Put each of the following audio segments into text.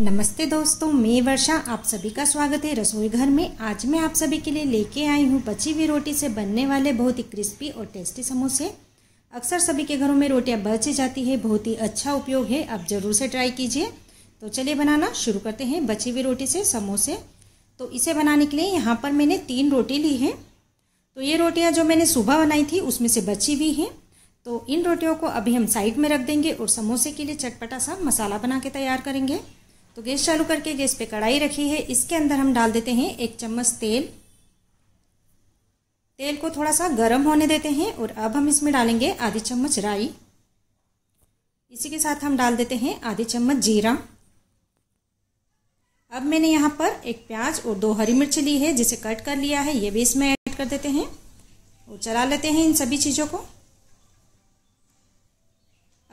नमस्ते दोस्तों, मैं वर्षा। आप सभी का स्वागत है रसोई घर में। आज मैं आप सभी के लिए लेके आई हूँ बची हुई रोटी से बनने वाले बहुत ही क्रिस्पी और टेस्टी समोसे। अक्सर सभी के घरों में रोटियाँ बच जाती है, बहुत ही अच्छा उपयोग है। आप ज़रूर से ट्राई कीजिए। तो चलिए बनाना शुरू करते हैं बची हुई रोटी से समोसे। तो इसे बनाने के लिए यहाँ पर मैंने तीन रोटी ली है। तो ये रोटियाँ जो मैंने सुबह बनाई थी, उसमें से बची हुई हैं। तो इन रोटियों को अभी हम साइड में रख देंगे और समोसे के लिए चटपटा सा मसाला बना के तैयार करेंगे। तो गैस चालू करके गैस पे कढ़ाई रखी है। इसके अंदर हम डाल देते हैं एक चम्मच तेल। तेल को थोड़ा सा गर्म होने देते हैं और अब हम इसमें डालेंगे आधी चम्मच राई। इसी के साथ हम डाल देते हैं आधी चम्मच जीरा। अब मैंने यहाँ पर एक प्याज और दो हरी मिर्च ली है, जिसे कट कर लिया है। ये भी इसमें ऐड कर देते हैं और चला लेते हैं इन सभी चीज़ों को।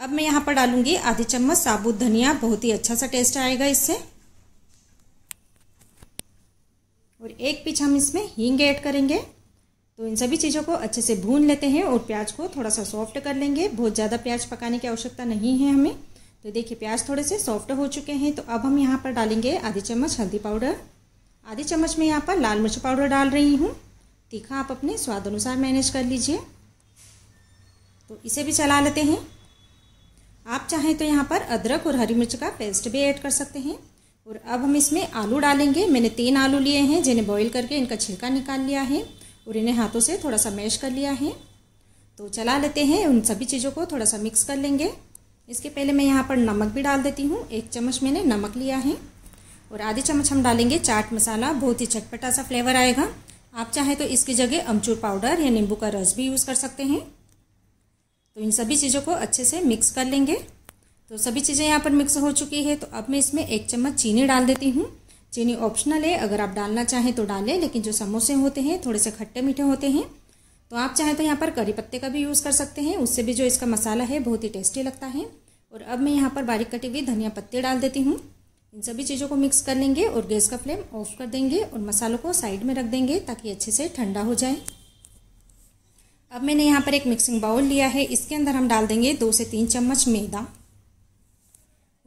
अब मैं यहाँ पर डालूँगी आधी चम्मच साबुत धनिया, बहुत ही अच्छा सा टेस्ट आएगा इससे। और एक पीछ हम इसमें हींग ऐड करेंगे। तो इन सभी चीज़ों को अच्छे से भून लेते हैं और प्याज को थोड़ा सा सॉफ्ट कर लेंगे। बहुत ज़्यादा प्याज पकाने की आवश्यकता नहीं है हमें। तो देखिए, प्याज थोड़े से सॉफ्ट हो चुके हैं। तो अब हम यहाँ पर डालेंगे आधी चम्मच हल्दी पाउडर। आधी चम्मच में यहाँ पर लाल मिर्च पाउडर डाल रही हूँ। तीखा आप अपने स्वाद अनुसार मैनेज कर लीजिए। तो इसे भी चला लेते हैं। आप चाहें तो यहाँ पर अदरक और हरी मिर्च का पेस्ट भी ऐड कर सकते हैं। और अब हम इसमें आलू डालेंगे। मैंने तीन आलू लिए हैं, जिन्हें बॉईल करके इनका छिलका निकाल लिया है और इन्हें हाथों से थोड़ा सा मैश कर लिया है। तो चला लेते हैं, उन सभी चीज़ों को थोड़ा सा मिक्स कर लेंगे। इसके पहले मैं यहाँ पर नमक भी डाल देती हूँ। एक चम्मच मैंने नमक लिया है। और आधी चम्मच हम डालेंगे चाट मसाला। बहुत ही चटपटा सा फ्लेवर आएगा। आप चाहें तो इसकी जगह अमचूर पाउडर या नींबू का रस भी यूज़ कर सकते हैं। तो इन सभी चीज़ों को अच्छे से मिक्स कर लेंगे। तो सभी चीज़ें यहाँ पर मिक्स हो चुकी है तो अब मैं इसमें एक चम्मच चीनी डाल देती हूँ। चीनी ऑप्शनल है, अगर आप डालना चाहें तो डालें, लेकिन जो समोसे होते हैं, थोड़े से खट्टे मीठे होते हैं। तो आप चाहें तो यहाँ पर करी पत्ते का भी यूज़ कर सकते हैं, उससे भी जो इसका मसाला है, बहुत ही टेस्टी लगता है। और अब मैं यहाँ पर बारीक कटी हुई धनिया पत्ते डाल देती हूँ। इन सभी चीज़ों को मिक्स कर लेंगे और गैस का फ्लेम ऑफ़ कर देंगे और मसालों को साइड में रख देंगे ताकि अच्छे से ठंडा हो जाए। अब मैंने यहाँ पर एक मिक्सिंग बाउल लिया है। इसके अंदर हम डाल देंगे दो से तीन चम्मच मैदा।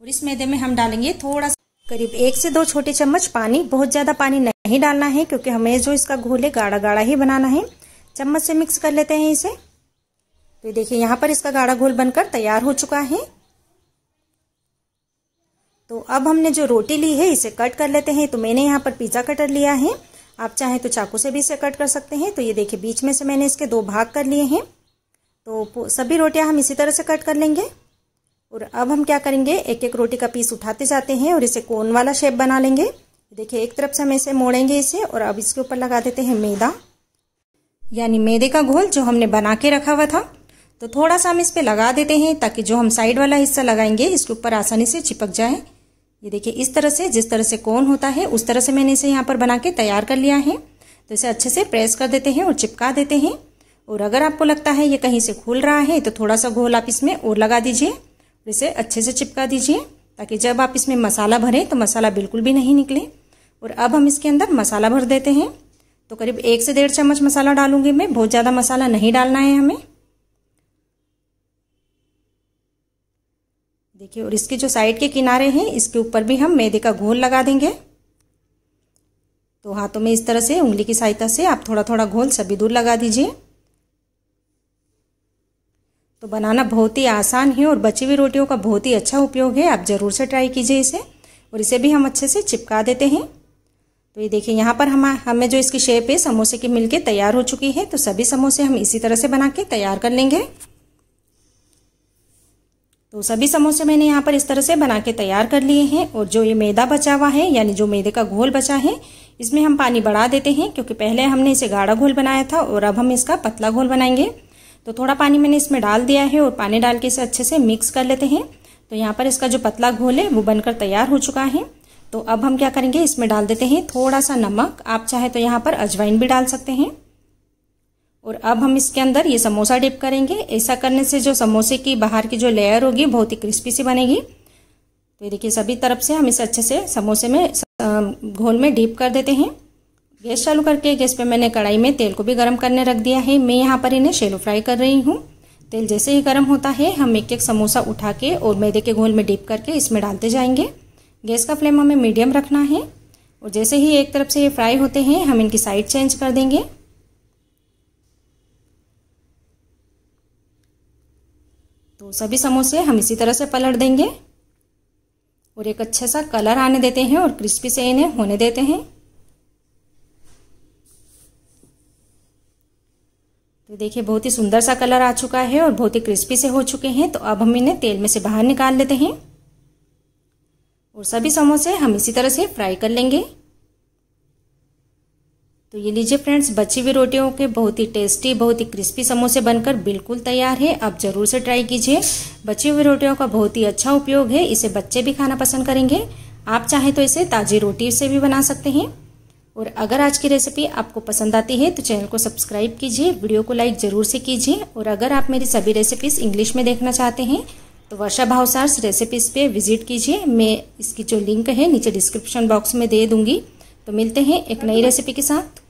और इस मैदे में हम डालेंगे थोड़ा सा करीब एक से दो छोटे चम्मच पानी। बहुत ज़्यादा पानी नहीं डालना है, क्योंकि हमें जो इसका घोल है गाढ़ा गाढ़ा ही बनाना है। चम्मच से मिक्स कर लेते हैं इसे। तो देखिए, यहाँ पर इसका गाढ़ा घोल बनकर तैयार हो चुका है। तो अब हमने जो रोटी ली है, इसे कट कर लेते हैं। तो मैंने यहाँ पर पिज़्ज़ा कटर लिया है। आप चाहें तो चाकू से भी इसे कट कर सकते हैं। तो ये देखिए, बीच में से मैंने इसके दो भाग कर लिए हैं। तो सभी रोटियाँ हम इसी तरह से कट कर लेंगे। और अब हम क्या करेंगे? एक एक रोटी का पीस उठाते जाते हैं और इसे कोन वाला शेप बना लेंगे। देखिए, एक तरफ़ से हम इसे मोड़ेंगे इसे और अब इसके ऊपर लगा देते हैं मैदा। यानी मैदे का घोल जो हमने बना के रखा हुआ था। तो थोड़ा सा हम इस पर लगा देते हैं ताकि जो हम साइड वाला हिस्सा लगाएँगे, इसके ऊपर आसानी से चिपक जाए। ये देखिए, इस तरह से, जिस तरह से कोन होता है, उस तरह से मैंने इसे यहाँ पर बना के तैयार कर लिया है। तो इसे अच्छे से प्रेस कर देते हैं और चिपका देते हैं। और अगर आपको लगता है ये कहीं से खुल रहा है तो थोड़ा सा घोल आप इसमें और लगा दीजिए और इसे अच्छे से चिपका दीजिए, ताकि जब आप इसमें मसाला भरें तो मसाला बिल्कुल भी नहीं निकले। और अब हम इसके अंदर मसाला भर देते हैं। तो करीब एक से डेढ़ चम्मच मसाला डालूँगी मैं, बहुत ज़्यादा मसाला नहीं डालना है हमें। देखिए, और इसके जो साइड के किनारे हैं, इसके ऊपर भी हम मैदे का घोल लगा देंगे। तो हाथों में इस तरह से, उंगली की सहायता से आप थोड़ा थोड़ा घोल सभी दूर लगा दीजिए। तो बनाना बहुत ही आसान है और बची हुई रोटियों का बहुत ही अच्छा उपयोग है। आप ज़रूर से ट्राई कीजिए इसे और इसे भी हम अच्छे से चिपका देते हैं। तो ये देखिए, यहाँ पर हम, हमें जो इसकी शेप है, समोसे की मिलके तैयार हो चुकी है। तो सभी समोसे हम इसी तरह से बना के तैयार कर लेंगे। तो सभी समोसे मैंने यहाँ पर इस तरह से बना के तैयार कर लिए हैं और जो ये मैदा बचा हुआ है, यानी जो मैदे का घोल बचा है, इसमें हम पानी बढ़ा देते हैं क्योंकि पहले हमने इसे गाढ़ा घोल बनाया था और अब हम इसका पतला घोल बनाएँगे। तो थोड़ा पानी मैंने इसमें डाल दिया है और पानी डाल के इसे अच्छे से मिक्स कर लेते हैं। तो यहाँ पर इसका जो पतला घोल है, वो बनकर तैयार हो चुका है। तो अब हम क्या करेंगे, इसमें डाल देते हैं थोड़ा सा नमक। आप चाहे तो यहाँ पर अजवाइन भी डाल सकते हैं। और अब हम इसके अंदर ये समोसा डिप करेंगे। ऐसा करने से जो समोसे की बाहर की जो लेयर होगी, बहुत ही क्रिस्पी सी बनेगी। तो ये देखिए, सभी तरफ़ से हम इसे अच्छे से समोसे में घोल में डीप कर देते हैं। गैस चालू करके, गैस पे मैंने कढ़ाई में तेल को भी गर्म करने रख दिया है। मैं यहाँ पर इन्हें शेलो फ्राई कर रही हूँ। तेल जैसे ही गर्म होता है, हम एक एक समोसा उठा के और मैदे के घोल में डिप करके इसमें डालते जाएँगे। गैस का फ्लेम हमें मीडियम रखना है। और जैसे ही एक तरफ़ से ये फ्राई होते हैं, हम इनकी साइड चेंज कर देंगे। तो सभी समोसे हम इसी तरह से पलट देंगे और एक अच्छा सा कलर आने देते हैं और क्रिस्पी से इन्हें होने देते हैं। तो देखिए, बहुत ही सुंदर सा कलर आ चुका है और बहुत ही क्रिस्पी से हो चुके हैं। तो अब हम इन्हें तेल में से बाहर निकाल लेते हैं और सभी समोसे हम इसी तरह से फ्राई कर लेंगे। तो ये लीजिए फ्रेंड्स, बची हुई रोटियों के बहुत ही टेस्टी, बहुत ही क्रिस्पी समोसे बनकर बिल्कुल तैयार है। आप ज़रूर से ट्राई कीजिए। बची हुई रोटियों का बहुत ही अच्छा उपयोग है। इसे बच्चे भी खाना पसंद करेंगे। आप चाहें तो इसे ताज़ी रोटी से भी बना सकते हैं। और अगर आज की रेसिपी आपको पसंद आती है तो चैनल को सब्सक्राइब कीजिए, वीडियो को लाइक ज़रूर से कीजिए। और अगर आप मेरी सभी रेसिपीज़ इंग्लिश में देखना चाहते हैं तो वर्षा भावसार्स रेसिपीज़ पे विज़िट कीजिए। मैं इसकी जो लिंक है, नीचे डिस्क्रिप्शन बॉक्स में दे दूँगी। तो मिलते हैं एक नई रेसिपी के साथ।